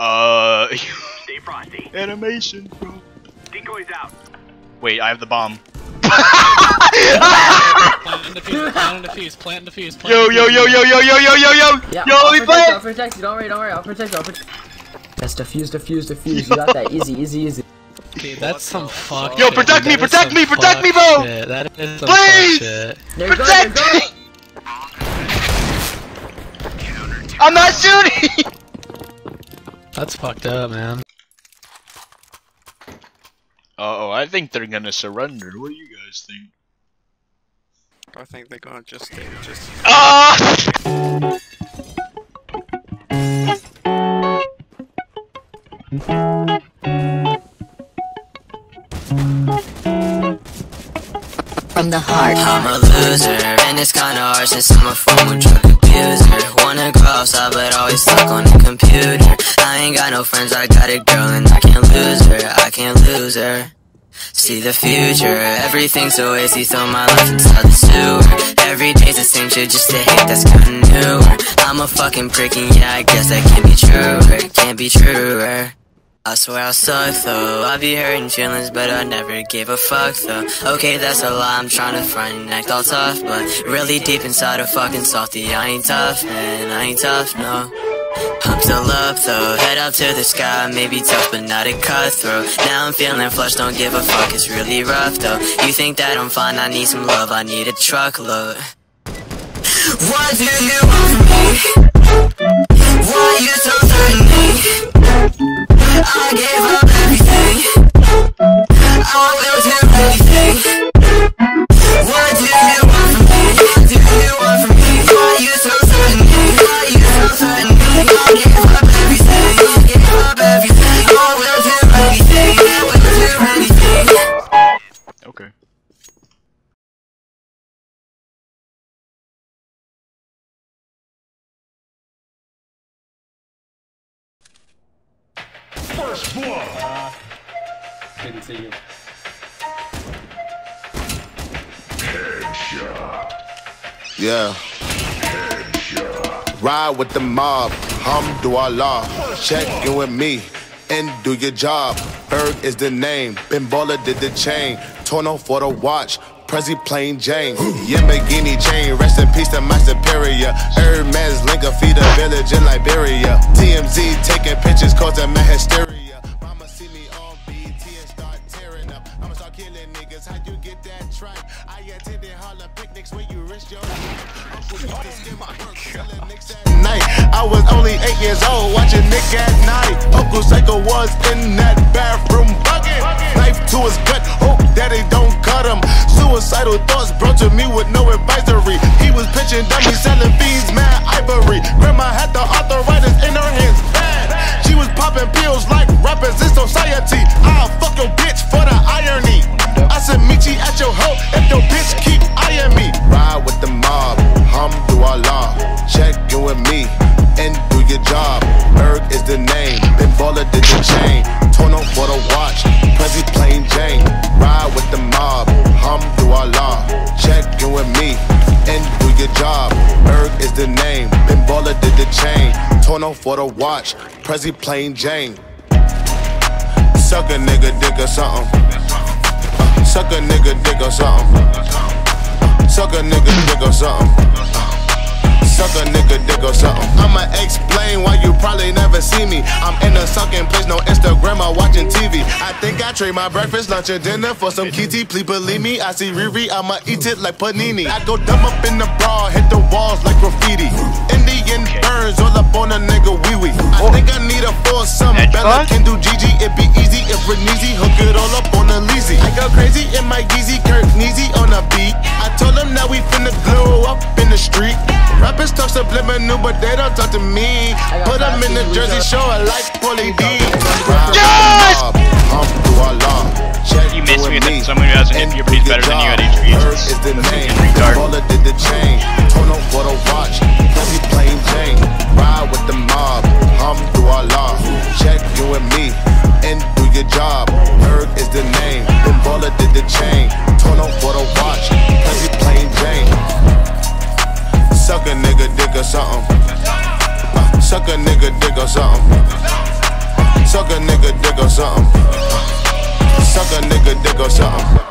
Uh, Stay frosty. animation, bro. Decoys out. Wait, I have the bomb. Plant and defuse, plant and defuse, plant and defuse, plant Yo, and yo, yo, yo, yo, yo, yo, yo, yo! Yeah, yo, I'll we protect play! I'll protect you. Don't worry, don't worry. I'll protect you. I'll protect. Yes, defuse, defuse, defuse. You got that. Easy, easy, easy. Dude, that's some fuck Yo, shit, protect dude. me, protect me, protect me, bro! shit. That is some Please! fuck shit. There you go. There Protect go. me! I'm not shooting! That's fucked up, man. Uh oh, I think they're gonna surrender. What do you guys think? I think they're gonna just stay just Ah! from the heart. I'm a loser, and it's kinda hard since I'm a former drug abuser. Wanna go outside, but always stuck on the computer. I ain't got no friends, I got a girl, and I can't lose her. I can't lose her. See the future, everything's so easy, throw my life inside the sewer. Every day's the same shit, just a hate that's kinda newer. I'm a fucking prick, and yeah, I guess that can't be true. It can't be truer. I swear I suck though. I be hurting feelings, but I never gave a fuck though. Okay, that's a lie. I'm trying to front and act all tough, but really deep inside a fucking softy, I ain't tough, man. I ain't tough, no. I'm still up though, head up to the sky, maybe tough but not a cutthroat. Now I'm feeling flush, don't give a fuck, it's really rough though. You think that I'm fine, I need some love, I need a truckload. What do you want me? Why you so threatening? Didn't see you. Yeah. Ride with the mob, Hamdulillah. Check in with me and do your job. Berg is the name, Ben Baller did the chain. Torno for the watch, Prezi plain Jane. Yamagini chain, rest in peace to my superior. Hermes Linka feed a village in Liberia. TMZ taking pictures causing my hysteria. Harlem where you risk your life. Uncle used to skim my work, selling nicks at night. I was only eight years old watching Nick at night. Uncle Psycho was in that bathroom bucket. Knife to his gut, hope daddy don't cut him. Suicidal thoughts brought to me with no advisory. He was pitching dummies, selling bees, mad ivory. Grandma had the arthritis in her hands, bad. She was popping pills like rappers in society. Torno for the watch, Prezi plain Jane. Suck a nigga dick or something. Suck a nigga dick or something. Suck a nigga dick or something. Suck a nigga dick or something. I'ma explain why you probably never see me. I'm in a sucking place, no Instagram or watching TV. I think I trade my breakfast, lunch, and dinner for some kitty. Please believe me, I see Riri, I'ma eat it like panini. I go dumb up in the bra, hit the walls like graffiti. Burns all up on a nigga wee wee. I oh. think I need a foursome. Edge Bella bug? can do GG, it be easy if Reneezy hook it all up on a Leezy. I go crazy in my Yeezy, Kurt Neezy on a beat. I told them that we finna glow up in the street. Rappers talk subliminal, but they don't talk to me. got Put them in the Jersey Lucha. show, I like Paulie D. Yes! You missed in me with with someone who has an and MP do pretty your better than you at job. HB. Berg is the name. Baller did the chain. Torno for the watch. Dick or something.